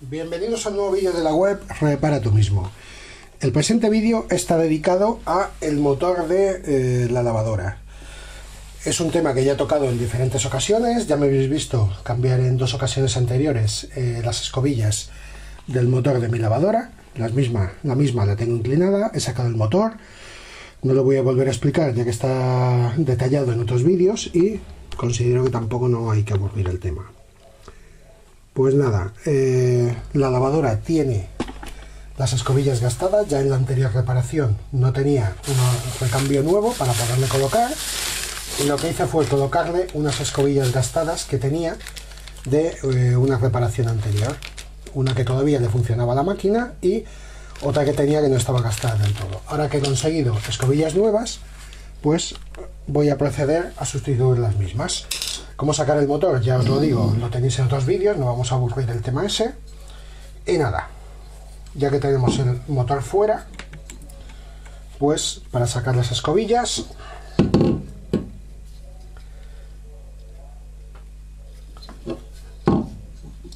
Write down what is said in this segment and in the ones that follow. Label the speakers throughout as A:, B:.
A: bienvenidos al nuevo vídeo de la web Repara tú mismo. El presente vídeo está dedicado a el motor de eh, la lavadora. Es un tema que ya he tocado en diferentes ocasiones, ya me habéis visto cambiar en dos ocasiones anteriores eh, las escobillas del motor de mi lavadora. Las misma, la misma la tengo inclinada, he sacado el motor, no lo voy a volver a explicar ya que está detallado en otros vídeos y considero que tampoco no hay que aburrir el tema. Pues nada, eh, la lavadora tiene las escobillas gastadas, ya en la anterior reparación no tenía un recambio nuevo para poderle colocar y lo que hice fue colocarle unas escobillas gastadas que tenía de eh, una reparación anterior, una que todavía le funcionaba la máquina y otra que tenía que no estaba gastada del todo. Ahora que he conseguido escobillas nuevas, pues voy a proceder a sustituir las mismas. ¿Cómo sacar el motor? Ya os lo digo, lo tenéis en otros vídeos, no vamos a aburrir el tema ese. Y nada, ya que tenemos el motor fuera, pues para sacar las escobillas,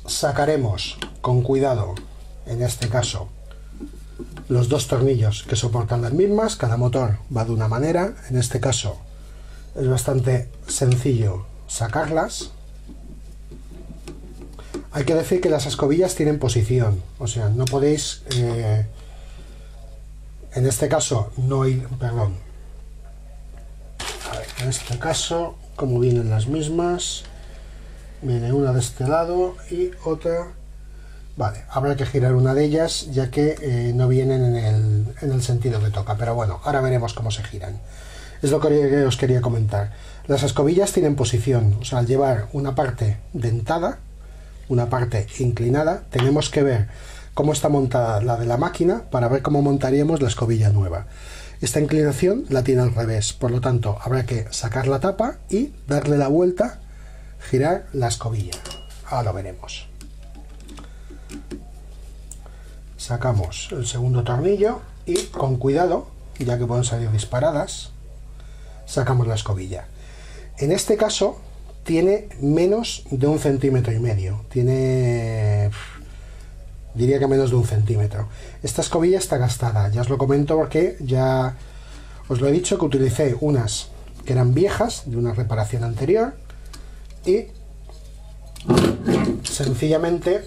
A: sacaremos con cuidado, en este caso, los dos tornillos que soportan las mismas, cada motor va de una manera, en este caso es bastante sencillo sacarlas. Hay que decir que las escobillas tienen posición, o sea, no podéis, eh, en este caso, no ir, perdón, en este caso, como vienen las mismas, viene una de este lado y otra, vale, habrá que girar una de ellas ya que eh, no vienen en el, en el sentido que toca, pero bueno, ahora veremos cómo se giran. Es lo que os quería comentar. Las escobillas tienen posición, o sea, al llevar una parte dentada, una parte inclinada, tenemos que ver cómo está montada la de la máquina para ver cómo montaríamos la escobilla nueva. Esta inclinación la tiene al revés, por lo tanto habrá que sacar la tapa y darle la vuelta, girar la escobilla. Ahora lo veremos. Sacamos el segundo tornillo y con cuidado, ya que pueden salir disparadas, sacamos la escobilla. En este caso tiene menos de un centímetro y medio. Tiene, diría que menos de un centímetro. Esta escobilla está gastada, ya os lo comento porque ya os lo he dicho que utilicé unas que eran viejas de una reparación anterior y sencillamente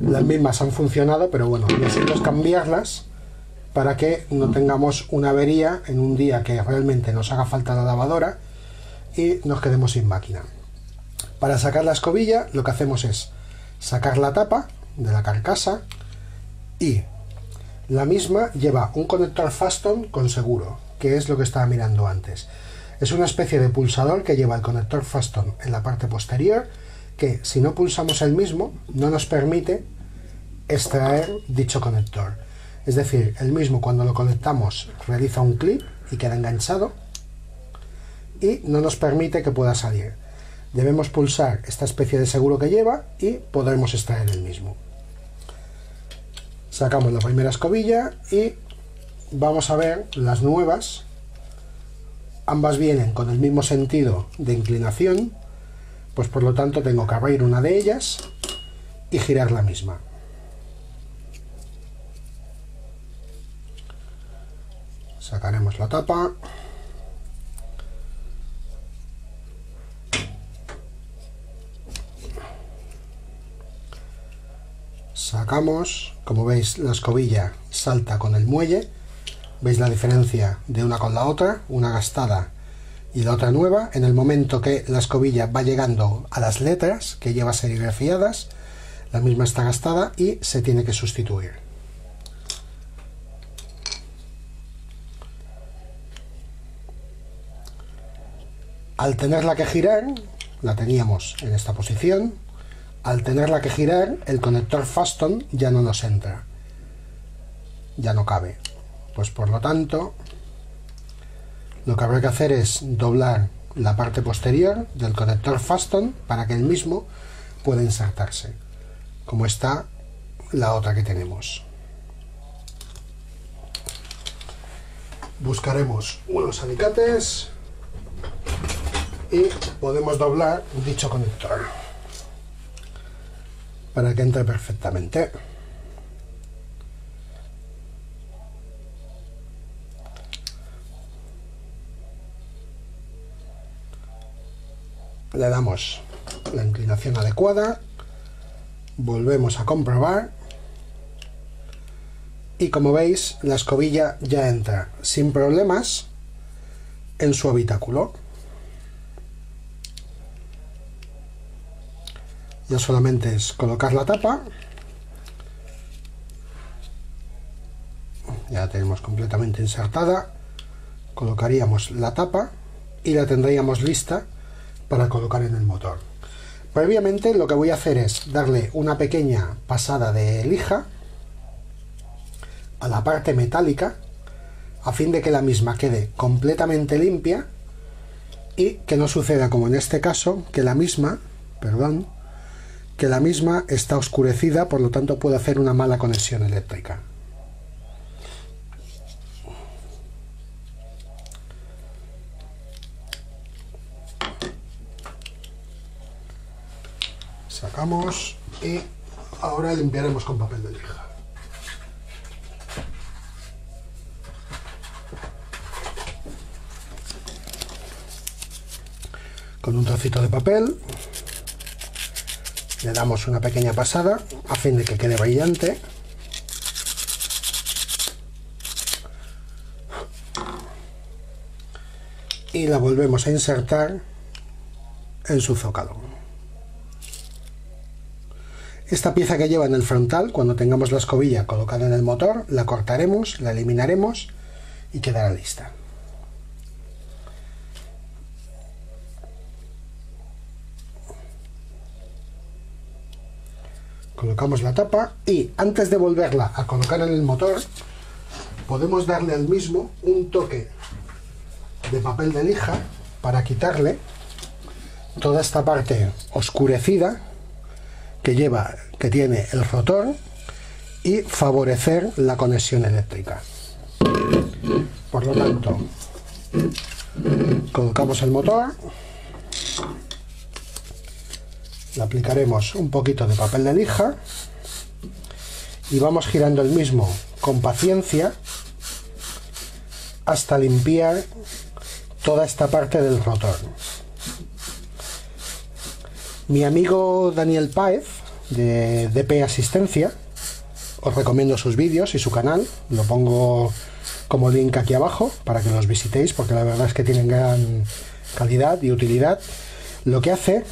A: las mismas han funcionado, pero bueno, necesito cambiarlas para que no tengamos una avería en un día que realmente nos haga falta la lavadora y nos quedemos sin máquina. Para sacar la escobilla lo que hacemos es sacar la tapa de la carcasa y la misma lleva un conector Faston con seguro, que es lo que estaba mirando antes. Es una especie de pulsador que lleva el conector Faston en la parte posterior que si no pulsamos el mismo no nos permite extraer dicho conector. Es decir, el mismo cuando lo conectamos realiza un clip y queda enganchado y no nos permite que pueda salir. Debemos pulsar esta especie de seguro que lleva y podremos extraer el mismo. Sacamos la primera escobilla y vamos a ver las nuevas. Ambas vienen con el mismo sentido de inclinación, pues por lo tanto tengo que abrir una de ellas y girar la misma. La tapa. Sacamos como veis la escobilla salta con el muelle. Veis la diferencia de una con la otra una gastada y la otra nueva. En el momento que la escobilla va llegando a las letras que lleva serigrafiadas la misma está gastada y se tiene que sustituir Al tenerla que girar, la teníamos en esta posición, al tenerla que girar, el conector Faston ya no nos entra, ya no cabe. Pues por lo tanto, lo que habrá que hacer es doblar la parte posterior del conector Faston para que el mismo pueda insertarse, como está la otra que tenemos. Buscaremos unos alicates y podemos doblar dicho conector para que entre perfectamente. Le damos la inclinación adecuada, volvemos a comprobar y como veis la escobilla ya entra sin problemas en su habitáculo. Ya solamente es colocar la tapa. Ya la tenemos completamente insertada. Colocaríamos la tapa y la tendríamos lista para colocar en el motor. Previamente lo que voy a hacer es darle una pequeña pasada de lija a la parte metálica a fin de que la misma quede completamente limpia y que no suceda como en este caso que la misma, perdón, que la misma está oscurecida, por lo tanto puede hacer una mala conexión eléctrica. Sacamos y ahora limpiaremos con papel de lija. Con un trocito de papel le damos una pequeña pasada a fin de que quede brillante. Y la volvemos a insertar en su zócalo esta pieza que lleva en el frontal cuando tengamos la escobilla colocada en el motor la cortaremos, la eliminaremos y quedará lista colocamos la tapa y antes de volverla a colocar en el motor podemos darle al mismo un toque de papel de lija para quitarle toda esta parte oscurecida que lleva que tiene el rotor y favorecer la conexión eléctrica. Por lo tanto colocamos el motor le aplicaremos un poquito de papel de lija y vamos girando el mismo con paciencia hasta limpiar toda esta parte del rotor. Mi amigo Daniel Páez de DP Asistencia, os recomiendo sus vídeos y su canal, lo pongo como link aquí abajo para que los visitéis porque la verdad es que tienen gran calidad y utilidad. Lo que hace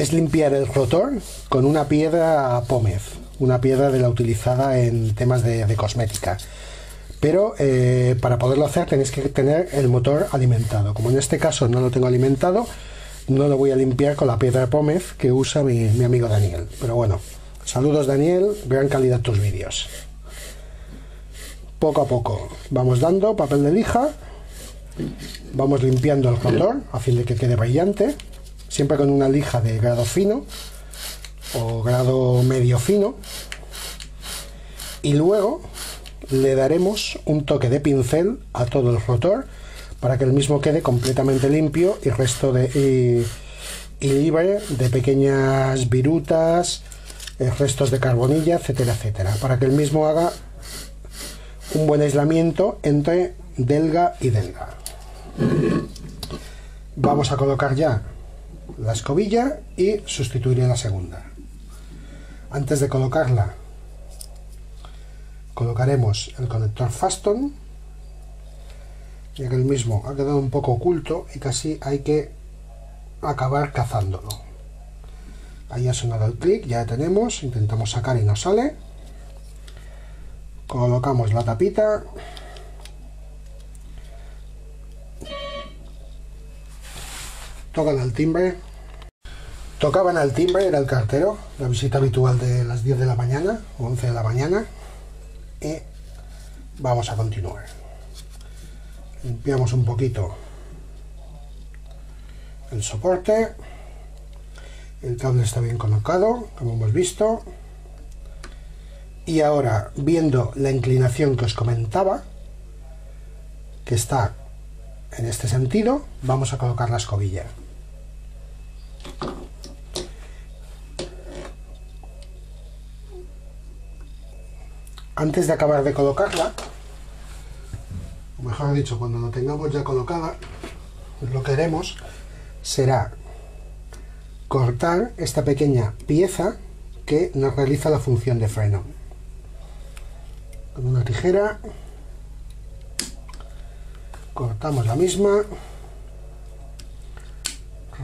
A: es limpiar el rotor con una piedra pómez, una piedra de la utilizada en temas de, cosmética. Pero eh, para poderlo hacer tenéis que tener el motor alimentado. Como en este caso no lo tengo alimentado, no lo voy a limpiar con la piedra pómez que usa mi, mi amigo Daniel. Pero bueno, saludos Daniel, gran calidad tus vídeos. Poco a poco vamos dando papel de lija, vamos limpiando el rotor a fin de que quede brillante siempre con una lija de grado fino o grado medio fino. Y luego le daremos un toque de pincel a todo el rotor para que el mismo quede completamente limpio y resto de y, libre de pequeñas virutas eh, restos de carbonilla etcétera etcétera para que el mismo haga un buen aislamiento entre delga y delga. Vamos a colocar ya la escobilla y sustituiré la segunda. Antes de colocarla, colocaremos el conector Faston, ya que el mismo ha quedado un poco oculto y casi hay que acabar cazándolo. Ahí ha sonado el clic, ya tenemos, intentamos sacar y no sale. Colocamos la tapita. Tocan al timbre. Tocaban al timbre, era el cartero, la visita habitual de las 10 de la mañana, 11 de la mañana, y vamos a continuar. Limpiamos un poquito el soporte, el cable está bien colocado, como hemos visto, y ahora, viendo la inclinación que os comentaba, que está en este sentido vamos a colocar la escobilla. Antes de acabar de colocarla, o mejor dicho, cuando la tengamos ya colocada, pues lo que haremos será cortar esta pequeña pieza que nos realiza la función de freno. Con una tijera cortamos la misma,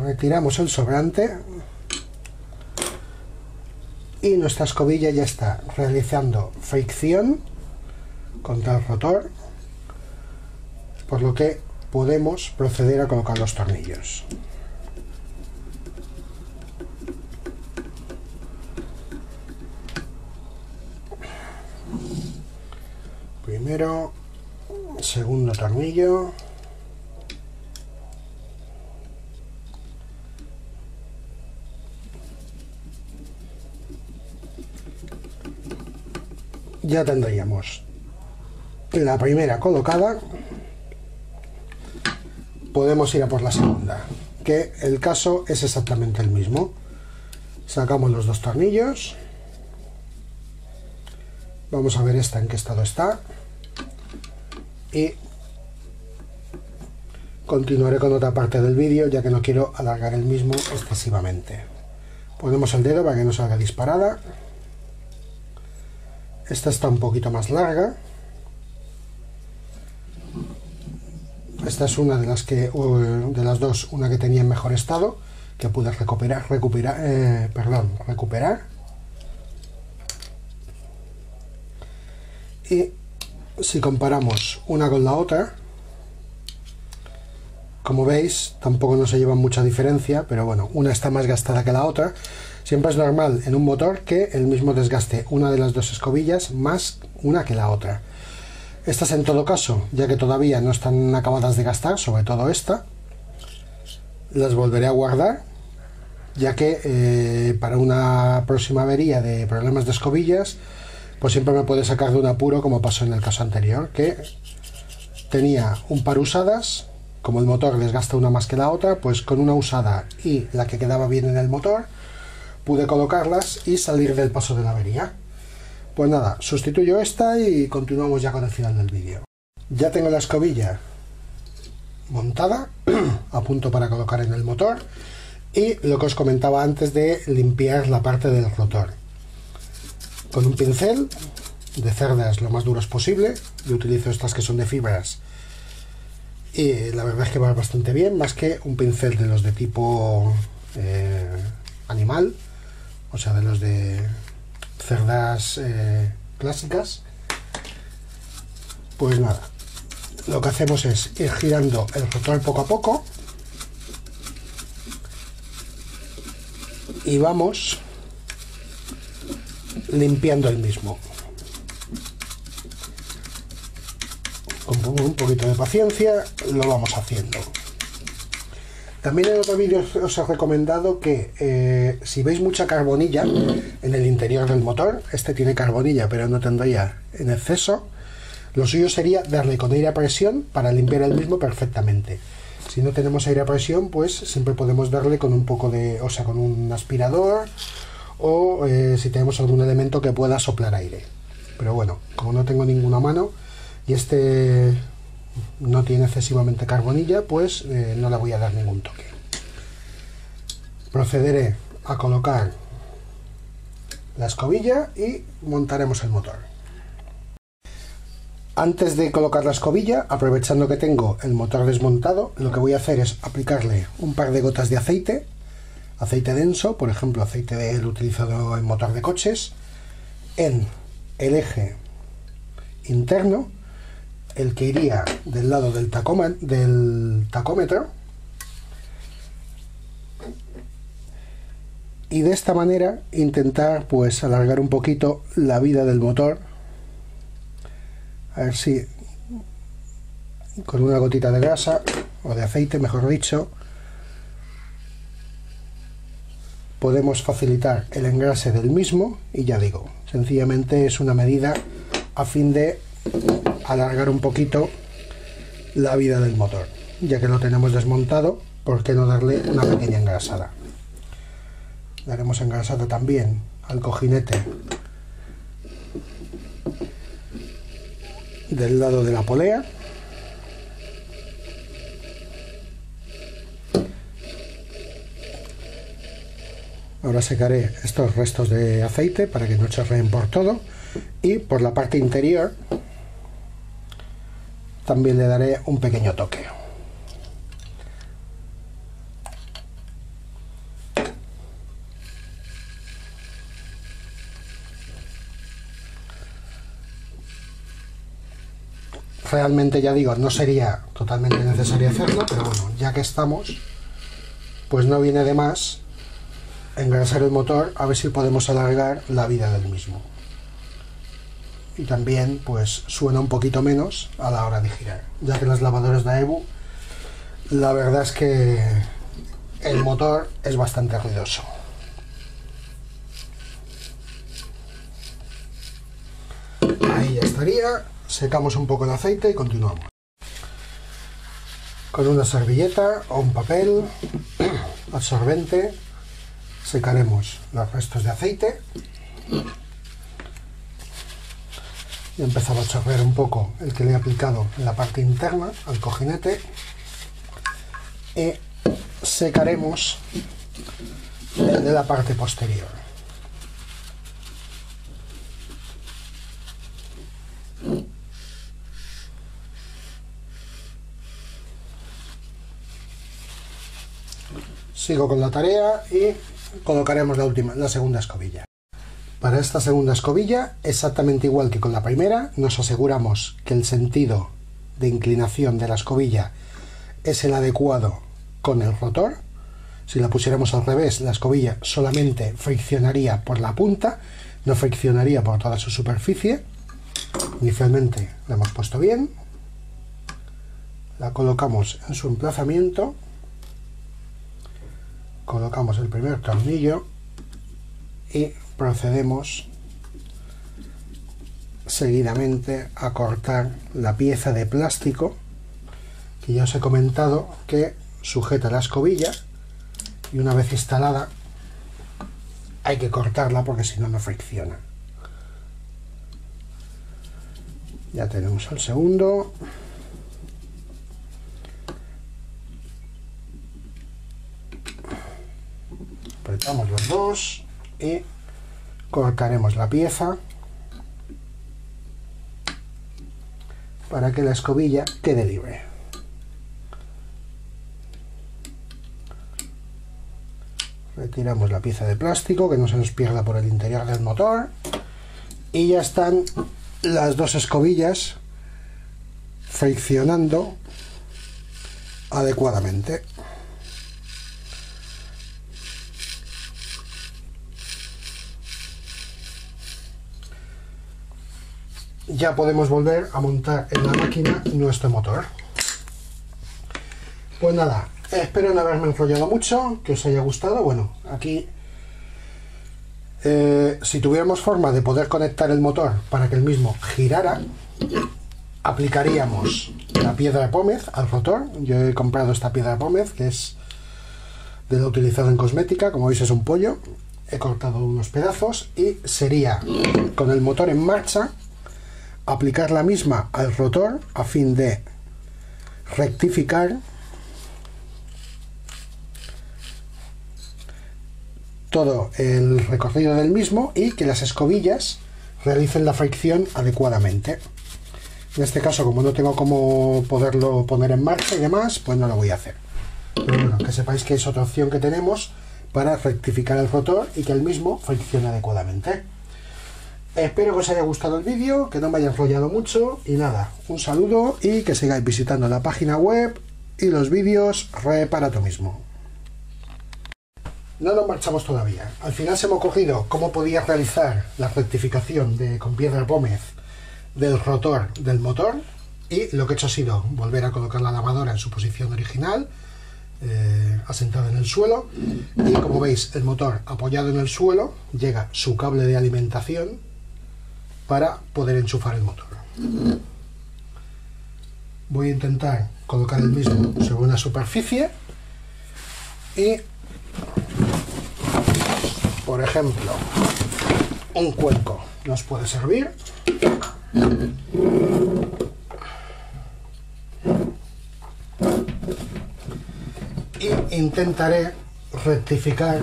A: retiramos el sobrante. Y nuestra escobilla ya está realizando fricción contra el rotor por lo que podemos proceder a colocar los tornillos. Primero segundo tornillo ya tendríamos la primera colocada. Podemos ir a por la segunda que el caso es exactamente el mismo. Sacamos los dos tornillos. Vamos a ver esta en qué estado está. Y continuaré con otra parte del vídeo ya que no quiero alargar el mismo excesivamente. Ponemos el dedo para que no salga disparada esta está un poquito más larga. Esta es una de las que, de las dos, una que tenía en mejor estado, que pude recuperar, eh, perdón, recuperar. Y si comparamos una con la otra, como veis, tampoco no se lleva mucha diferencia, pero bueno, una está más gastada que la otra. Siempre es normal en un motor que el mismo desgaste una de las dos escobillas más una que la otra. Estas en todo caso, ya que todavía no están acabadas de gastar, sobre todo esta, las volveré a guardar, ya que eh, para una próxima avería de problemas de escobillas, pues siempre me puede sacar de un apuro como pasó en el caso anterior, que tenía un par usadas, como el motor desgasta una más que la otra, pues con una usada y la que quedaba bien en el motor, pude colocarlas y salir del paso de la avería. Pues nada, sustituyo esta y continuamos ya con el final del vídeo. Ya tengo la escobilla montada, a punto para colocar en el motor y lo que os comentaba antes de limpiar la parte del rotor. Con un pincel de cerdas lo más duros posible, yo utilizo estas que son de fibras y la verdad es que va bastante bien, más que un pincel de los de tipo eh, animal o sea, de los de cerdas eh, clásicas, pues nada, lo que hacemos es ir girando el rotor poco a poco y vamos limpiando el mismo. Con un poquito de paciencia lo vamos haciendo. También en otro vídeo os he recomendado que eh, si veis mucha carbonilla en el interior del motor, este tiene carbonilla pero no tendría en exceso, lo suyo sería darle con aire a presión para limpiar el mismo perfectamente. Si no tenemos aire a presión, pues siempre podemos darle con un poco de, o sea, con un aspirador o eh, si tenemos algún elemento que pueda soplar aire. Pero bueno, como no tengo ninguna mano y este no tiene excesivamente carbonilla, pues eh, no le voy a dar ningún toque. Procederé a colocar la escobilla y montaremos el motor. Antes de colocar la escobilla, aprovechando que tengo el motor desmontado, lo que voy a hacer es aplicarle un par de gotas de aceite, aceite denso, por ejemplo aceite de utilizado en motor de coches, en el eje interno el que iría del lado del, del tacómetro. Y de esta manera intentar pues alargar un poquito la vida del motor. A ver si con una gotita de grasa o de aceite mejor dicho podemos facilitar el engrase del mismo. Y ya digo sencillamente es una medida a fin de alargar un poquito la vida del motor. Ya que lo tenemos desmontado, ¿por qué no darle una pequeña engrasada? Daremos engrasada también al cojinete del lado de la polea. Ahora secaré estos restos de aceite para que no chorreen por todo y por la parte interior también le daré un pequeño toque. realmente ya digo, no sería totalmente necesario hacerlo, pero bueno, ya que estamos, pues no viene de más engrasar el motor a ver si podemos alargar la vida del mismo. Y también pues suena un poquito menos a la hora de girar, ya que las lavadoras de EBU la verdad es que el motor es bastante ruidoso. Ahí ya estaría secamos un poco el aceite y continuamos. Con una servilleta o un papel absorbente secaremos los restos de aceite y empezaba a chorrear un poco el que le he aplicado en la parte interna al cojinete y secaremos el de la parte posterior Sigo con la tarea y colocaremos la última, la segunda escobilla. Para esta segunda escobilla, exactamente igual que con la primera, nos aseguramos que el sentido de inclinación de la escobilla es el adecuado con el rotor. Si la pusiéramos al revés, la escobilla solamente friccionaría por la punta, no friccionaría por toda su superficie. Inicialmente la hemos puesto bien. La colocamos en su emplazamiento colocamos el primer tornillo y procedemos seguidamente a cortar la pieza de plástico que ya os he comentado que sujeta la escobilla y una vez instalada hay que cortarla porque si no no fricciona. Ya tenemos el segundo. Apretamos los dos y cortaremos la pieza para que la escobilla quede libre. Retiramos la pieza de plástico que no se nos pierda por el interior del motor y ya están las dos escobillas friccionando adecuadamente. Ya podemos volver a montar en la máquina nuestro motor. Pues nada, espero no haberme enrollado mucho, que os haya gustado. Bueno, aquí eh, si tuviéramos forma de poder conectar el motor para que el mismo girara, aplicaríamos la piedra de pómez al rotor. Yo he comprado esta piedra de pómez que es de la utilizada en cosmética, como veis es un pollo. He cortado unos pedazos y sería con el motor en marcha aplicar la misma al rotor a fin de rectificar todo el recorrido del mismo y que las escobillas realicen la fricción adecuadamente. En este caso, como no tengo cómo poderlo poner en marcha y demás, pues no lo voy a hacer. Que sepáis que es otra opción que tenemos para rectificar el rotor y que el mismo friccione adecuadamente. Espero que os haya gustado el vídeo, que no me haya enrollado mucho y nada, un saludo y que sigáis visitando la página web y los vídeos repara tú mismo. No nos marchamos todavía. Al final se ha ocurrido cómo podía realizar la rectificación de, con piedra pómez del rotor del motor y lo que he hecho ha sido volver a colocar la lavadora en su posición original, eh, asentada en el suelo y como veis el motor apoyado en el suelo llega su cable de alimentación para poder enchufar el motor. Voy a intentar colocar el mismo sobre una superficie y, por ejemplo, un cuenco nos puede servir. Y intentaré rectificar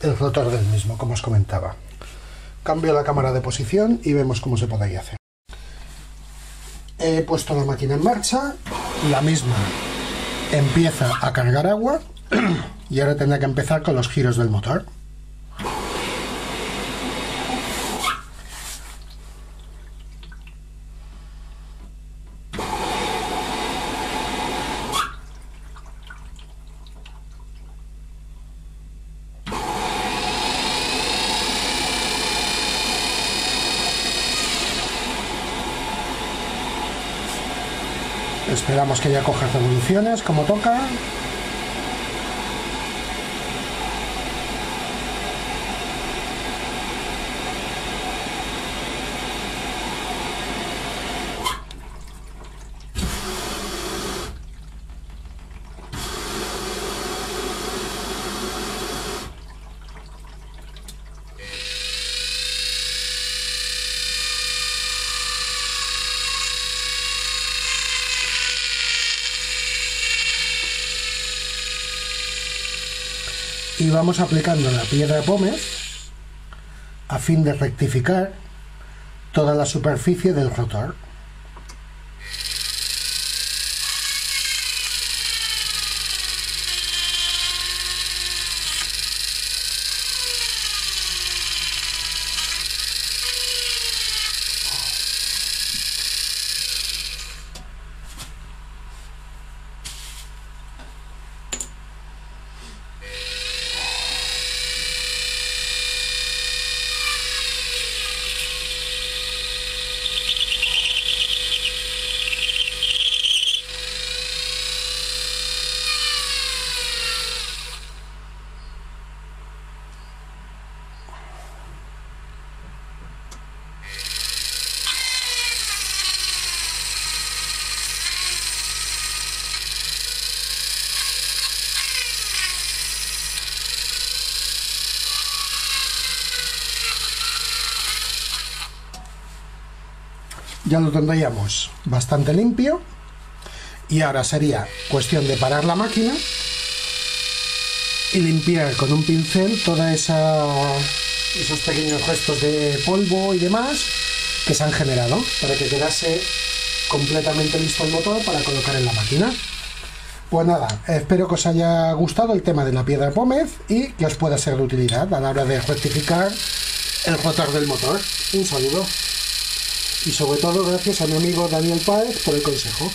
A: el rotor del mismo, como os comentaba. Cambio la cámara de posición y vemos cómo se podría hacer. He puesto la máquina en marcha, la misma empieza a cargar agua y ahora tendrá que empezar con los giros del motor. Esperamos que ya coja revoluciones como toca. Y vamos aplicando la piedra pómez a fin de rectificar toda la superficie del rotor. Ya lo tendríamos bastante limpio. Y ahora sería cuestión de parar la máquina y limpiar con un pincel toda esa esos pequeños restos de polvo y demás que se han generado para que quedase completamente listo el motor para colocar en la máquina. Pues nada, espero que os haya gustado el tema de la piedra pómez y que os pueda ser de utilidad a la hora de rectificar el rotor del motor. Un saludo y sobre todo gracias a mi amigo Daniel Páez por el consejo.